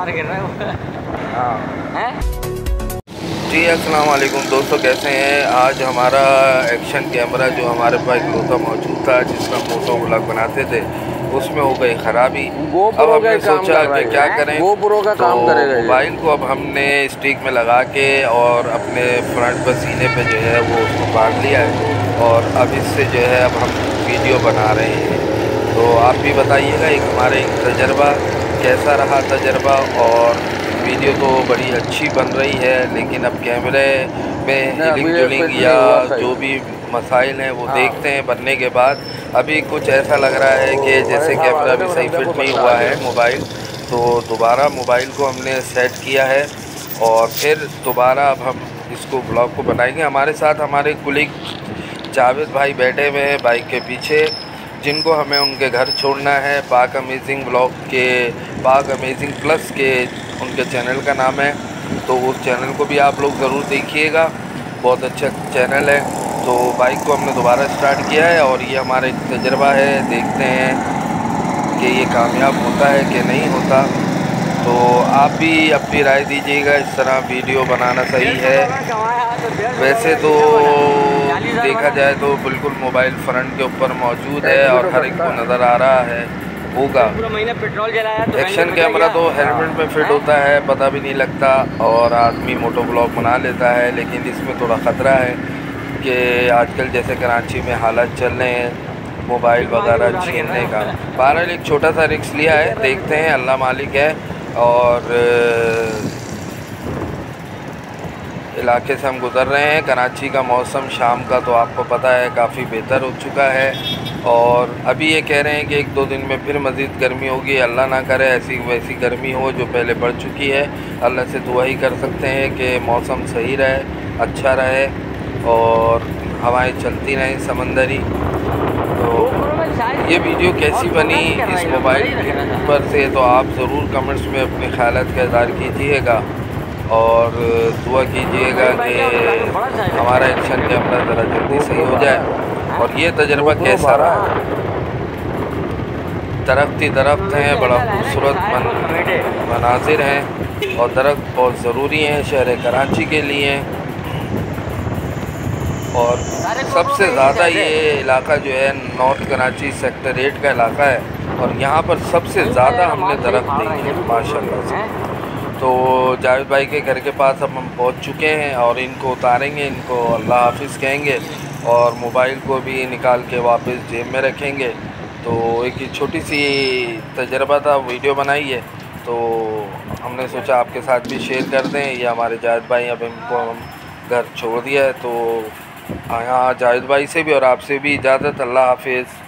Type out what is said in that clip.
मार गिर रहा है। हाँ हैं। जी अस्सलाम वालेकुम दोस्तों कैसे हैं? आज हमारा एक्शन कैमरा जो हमारे पास इकलौता मौजूद था जिसका फ़ोटो व्लॉग बनाते थे उसमें हो गई ख़राबी। अब हमने सोचा कि क्या करें? GoPro का काम तो करेगा। मोबाइल को अब हमने स्टिक में लगा के और अपने फ्रंट पर सीने पे जो है वो उसको बाँध लिया है। और अब इससे जो है अब हम वीडियो बना रहे हैं। तो आप भी बताइएगा एक हमारे एक तजर्बा। कैसा रहा तजर्बा? और वीडियो तो बड़ी अच्छी बन रही है लेकिन अब कैमरे में हिलिंग जुलिंग या। जो भी मसाइल हैं वो हाँ। देखते हैं बनने के बाद। अभी कुछ ऐसा लग रहा है कि तो जैसे कैमरा भी सही फिट नहीं हुआ है। मोबाइल तो दोबारा मोबाइल को हमने सेट किया है। और फिर दोबारा अब हम इसको ब्लॉग को बनाएँगे। हमारे साथ हमारे कुलिक जावेद भाई बैठे हुए हैं बाइक के पीछे। जिनको हमें उनके घर छोड़ना है। पाक अमेजिंग ब्लॉग के, पाक अमेजिंग प्लस के उनके चैनल का नाम है। तो उस चैनल को भी आप लोग ज़रूर देखिएगा। बहुत अच्छा चैनल है। तो बाइक को हमने दोबारा स्टार्ट किया है और ये हमारा एक तजर्बा है। देखते हैं कि ये कामयाब होता है कि नहीं होता। तो आप भी अपनी राय दीजिएगा इस तरह वीडियो बनाना सही है। वैसे तो देखा जाए तो बिल्कुल मोबाइल फ्रंट के ऊपर मौजूद है और हर एक को नज़र आ रहा है होगा। एक्शन कैमरा तो हेलमेट में फिट होता है पता भी नहीं लगता और आदमी मोटो ब्लॉग बना लेता है लेकिन इसमें थोड़ा ख़तरा है कि आजकल जैसे कराची में हालात चल रहे हैं मोबाइल वगैरह छीनने का। बहरहाल एक छोटा सा रिक्स लिया है देखते हैं अल्लाह मालिक है। और इलाके से हम गुज़र रहे हैं। कराची का मौसम शाम का तो आपको पता है काफ़ी बेहतर हो चुका है। और अभी ये कह रहे हैं कि एक दो दिन में फिर मज़ीद गर्मी होगी। अल्लाह ना करे ऐसी वैसी गर्मी हो जो पहले बढ़ चुकी है। अल्लाह से दुआ ही कर सकते हैं कि मौसम सही रहे अच्छा रहे और हवाएँ चलती रहें, समंदरी। ये वीडियो कैसी बनी इस मोबाइल के ऊपर से तो आप ज़रूर कमेंट्स में अपने ख्याल का इजहार कीजिएगा। और दुआ कीजिएगा कि हमारा एक्शन कैमरा ज़रा जल्दी सही हो जाए। और ये तजर्बा कैसा रहा? दरख्त ही दरख्त हैं बड़ा खूबसूरत मन मनाजिर हैं। और दरख्त बहुत ज़रूरी हैं शहर कराची के लिए और सबसे ज़्यादा ये इलाका जो है नॉर्थ कराची सेक्टर एट का इलाका है और यहाँ पर सबसे ज़्यादा हमने दरख्त देखे हैं माशा से। तो जावेद भाई के घर के पास अब हम पहुँच चुके हैं और इनको उतारेंगे इनको अल्लाह हाफिज़ कहेंगे और मोबाइल को भी निकाल के वापस जेब में रखेंगे। तो एक ही छोटी सी तजर्बा था वीडियो बनाई है। तो हमने सोचा आपके साथ भी शेयर कर दें। ये हमारे जावेद भाई अब इनको हम घर छोड़ दिया है तो यहाँ जावेद भाई से भी और आपसे भी इजाज़त अल्लाह हाफिज़।